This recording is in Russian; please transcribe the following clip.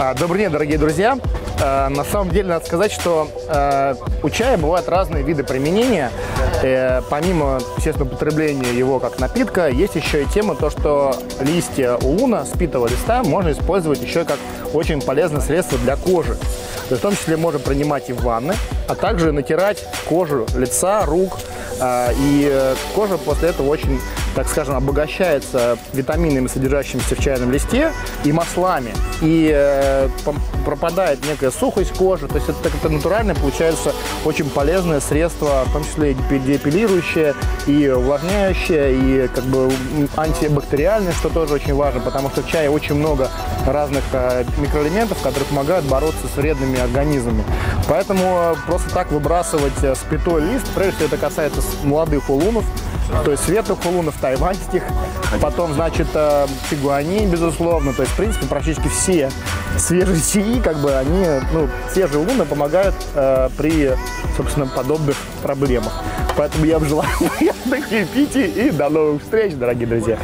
А, Добрый день, дорогие друзья. Э, На самом деле, надо сказать, что э, у чая бывают разные виды применения. Э, Помимо, естественно, потребления его как напитка, есть еще и тема то, что листья улуна, спитого листа, можно использовать еще и как очень полезное средство для кожи. В том числе можно принимать и в ванны, а также натирать кожу лица, рук. А, И э, кожа после этого очень, так скажем, обогащается витаминами, содержащимися в чайном листе, и маслами. И э, пропадает некая сухость кожи. То есть это, это натуральное, получается, очень полезное средство, в том числе и депи- депилирующее, и увлажняющее, и как бы антибактериальное, что тоже очень важно, потому что в чае очень много разных э, микроэлементов, которые помогают бороться с вредными организмами. Поэтому э, просто так выбрасывать э, спитой лист, прежде всего это касается молодых улунов, то есть светлых улунов, тайваньских, потом, значит, э, сигуаней, безусловно, то есть, в принципе, практически все свежие чаи, как бы, они, ну, свежие улуны помогают э, при, собственно, подобных проблемах. Поэтому я вам желаю такие пить и до новых встреч, дорогие друзья.